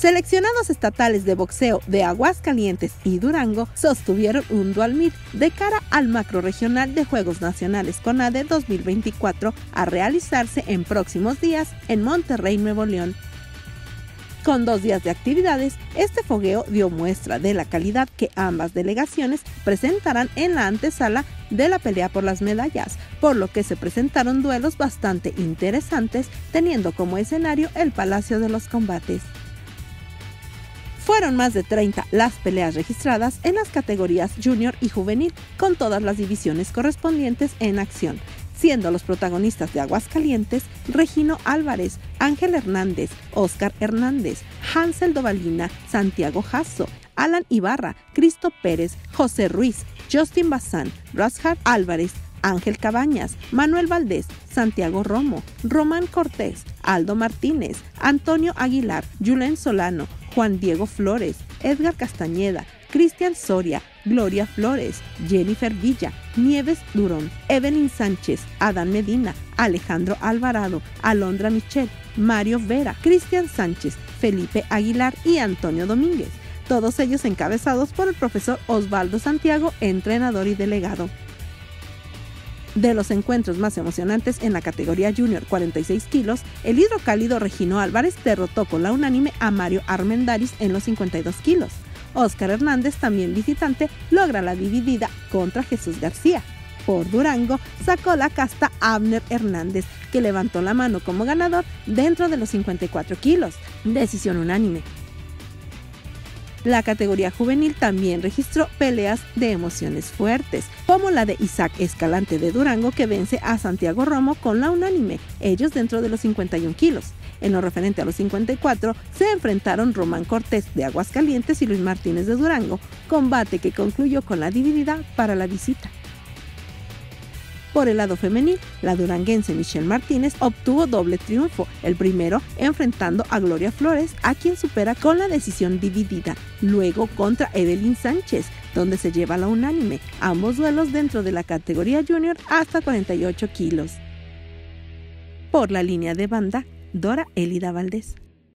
Seleccionados estatales de boxeo de Aguascalientes y Durango sostuvieron un dual meet de cara al macro regional de Juegos Nacionales CONADE 2024 a realizarse en próximos días en Monterrey, Nuevo León. Con dos días de actividades, este fogueo dio muestra de la calidad que ambas delegaciones presentarán en la antesala de la pelea por las medallas, por lo que se presentaron duelos bastante interesantes, teniendo como escenario el Palacio de los Combates. Fueron más de 30 las peleas registradas en las categorías junior y juvenil, con todas las divisiones correspondientes en acción, siendo los protagonistas de Aguascalientes Regino Álvarez, Ángel Hernández, Óscar Hernández, Hansel Dovalina, Santiago Jasso, Alan Ibarra, Cristo Pérez, José Ruiz, Justin Bazán, Rashard Álvarez, Ángel Cabañas, Manuel Valdés, Santiago Romo, Román Cortés, Aldo Martínez, Antonio Aguilar, Julen Solano, Juan Diego Flores, Edgar Castañeda, Cristian Soria, Gloria Flores, Jennifer Villa, Nieves Durón, Evelyn Sánchez, Adán Medina, Alejandro Alvarado, Alondra Michel, Mario Vera, Cristian Sánchez, Felipe Aguilar y Antonio Domínguez, todos ellos encabezados por el profesor Osvaldo Santiago, entrenador y delegado. De los encuentros más emocionantes en la categoría junior 46 kilos, el hidrocálido Regino Álvarez derrotó con la unánime a Mario Armendaris en los 52 kilos. Oscar Hernández, también visitante, logra la dividida contra Jesús García. Por Durango sacó la casta Abner Hernández, que levantó la mano como ganador dentro de los 54 kilos. Decisión unánime. La categoría juvenil también registró peleas de emociones fuertes, como la de Isaac Escalante de Durango que vence a Santiago Romo con la unánime, ellos dentro de los 51 kilos. En lo referente a los 54, se enfrentaron Román Cortés de Aguascalientes y Luis Martínez de Durango, combate que concluyó con la dividida para la visita. Por el lado femenil, la duranguense Michelle Martínez obtuvo doble triunfo, el primero enfrentando a Gloria Flores, a quien supera con la decisión dividida, luego contra Evelyn Sánchez, donde se lleva la unánime, ambos duelos dentro de la categoría junior hasta 48 kilos. Por la línea de banda, Dora Elida Valdés.